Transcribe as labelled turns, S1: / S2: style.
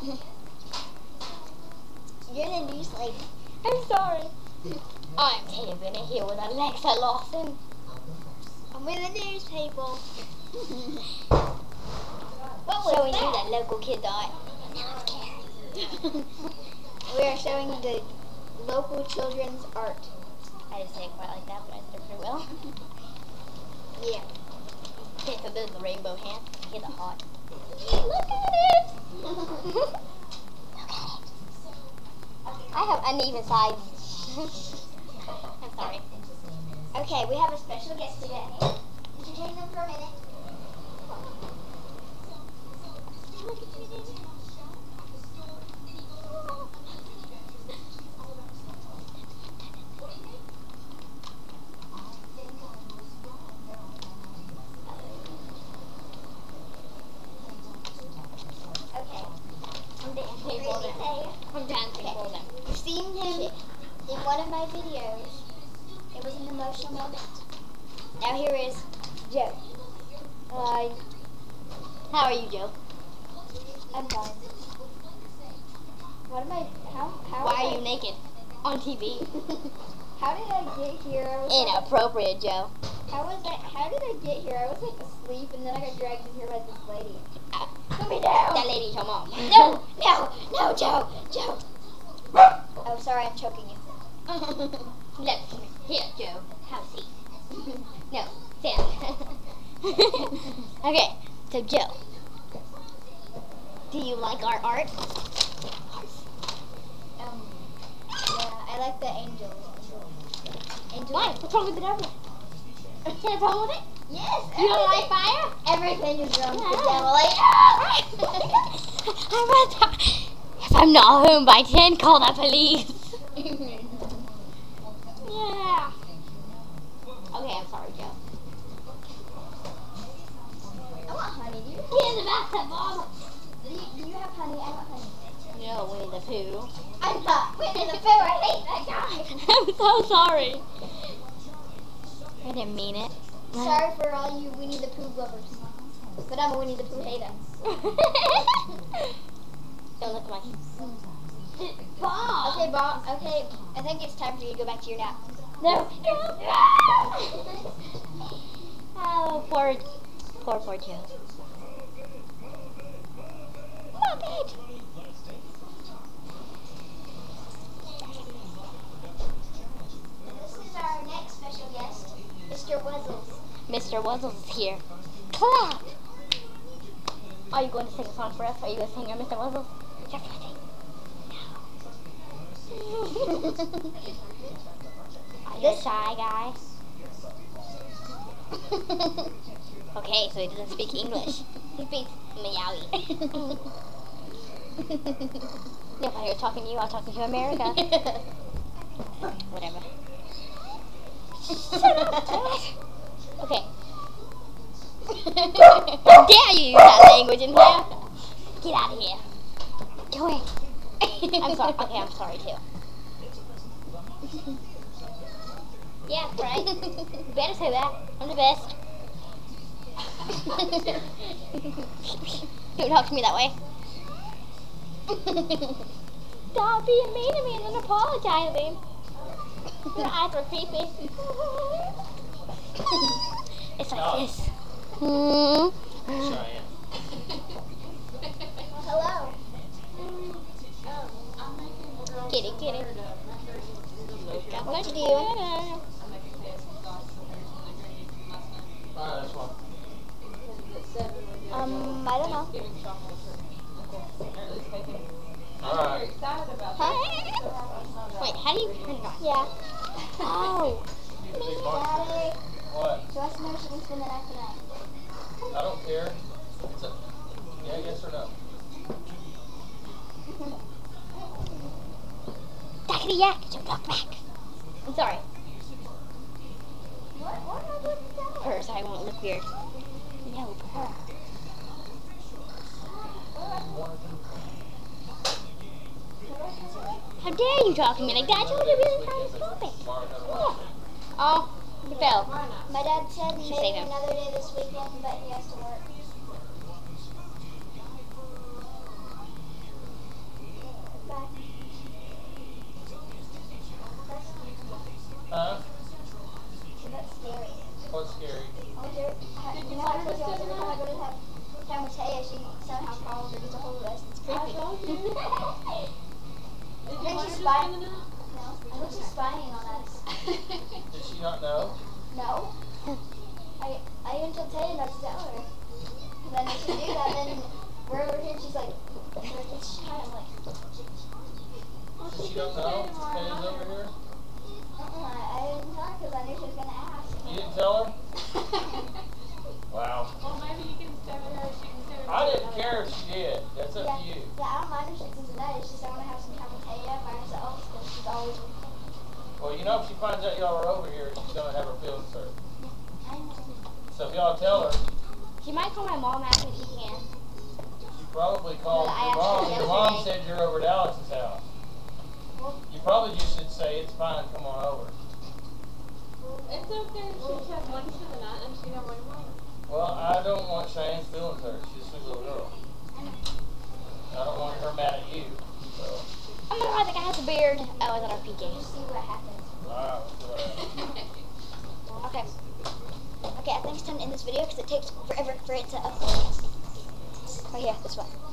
S1: You're the news lady.
S2: I'm sorry. I'm Bennett here with Alexa Lawson.
S1: I'm with the news people.
S2: What was Showing you that local kid art.
S1: we are showing the local children's art.
S2: I didn't say it quite like that, but I did it pretty well.
S1: yeah.
S2: Okay, so there's the rainbow hand. Here's the heart.
S1: Look at it!
S2: Look at. I have uneven sides. I'm sorry.
S1: Okay, we have a special guest today. Entertain them for a minute. Okay. I'm dancing for them.
S2: I'm dancing
S1: Okay.
S2: for them.
S1: You've seen him in one of my videos. It was an emotional moment. Now here is Joe.
S2: Hi. How are you, Joe?
S1: I'm fine. What am I? How? How?
S2: Why are you naked? On TV.
S1: How did I get here? I was like,
S2: Inappropriate, Joe.
S1: how was I? How did I get here? I was like asleep, and then I got dragged in here by this lady.
S2: Uh,
S1: Put me down.
S2: That lady's your mom.
S1: No, no, Joe, Joe. Oh, sorry, I'm choking you.
S2: Look, here, Joe. Have a seat. No, stand. okay, so Joe, do you like our art?
S1: Um, yeah, I like the angels. Angels.
S2: Why? What's wrong with it ever? What's wrong with it?
S1: Yes.
S2: You don't like fire?
S1: Everything is wrong with the devil. Like,
S2: I'm a th- if I'm not home by 10, call the police. Yeah. Okay, I'm sorry, Joe.
S1: I want honey. Do you,
S2: Get in the bathtub, Mom.
S1: do you, do you have honey? I want honey.
S2: No, Winnie the Pooh.
S1: I'm not Winnie the Pooh. I hate that guy.
S2: I'm so sorry. I didn't mean it.
S1: Sorry for all you Winnie the Pooh lovers. But I'm a Winnie the Pooh hater.
S2: Don't look at my. Bob.
S1: Okay, Bob. Okay, I think it's time for you to go back to your nap.
S2: No. No! oh, poor, poor, poor Joe. It.
S1: This is our next special guest, Mr. Wuzzles.
S2: Mr. Wuzzles is here. Clap. Are you going to sing a song for us? Are you going a singer, Mr. Wuzzles? I think. Are you shy guy? Okay, so he doesn't speak English. He speaks Mayawi. If I were talking to you, I was talking to America. Whatever. Okay. How dare you use that language in here? Get out of here. Go away. I'm sorry. Okay, I'm sorry too. Yeah, right. You better say that. I'm the best. Don't talk to me that way. Stop being mean to me and then apologizing. Your eyes were creepy. it's like this. Hmm.
S1: Hello.
S2: Get it, get it.
S1: What you do? Um, I don't know.
S3: Alright.
S2: Wait, how do you turn it on?
S1: Yeah.
S2: Oh.
S1: Daddy.
S3: What?
S1: So what's the notion we spend the night tonight?
S3: I don't care. It's a, yeah, yes or no?
S2: Dackety yak, don't talk back. I'm sorry.
S1: What? What I doing with
S2: Purr, so I won't look weird. No, purr. How dare you talk to me like that? I told you we were trying to stop it. Oh, you fell.
S1: My dad said
S2: Should
S1: maybe another day this weekend, but he has to work. she's spying. No, I think she's spying on us.
S3: Did she not know?
S1: no. I I even told not to tell her. And then if she do that, then we're over here and she's like, it's shy. I'm like,
S3: y'all tell her,
S2: She might call my mom after she can.
S3: She probably called your
S2: asked her
S3: mom. Your mom said you're over at Alex's house. You probably just should say it's fine. Come on over.
S4: It's okay. She had one for the and she got one more.
S3: Well, I don't want Cheyenne's feelings hurt. She's a sweet little girl. I don't want her mad at you. So,
S2: I'm gonna find the guy has a beard. Oh, it's on our
S1: You
S2: PJs.
S1: see what happens.
S3: wow. let's do that.
S2: Okay. Okay, I think it's to end this video because it takes forever for it to upload. Oh, right here, this one.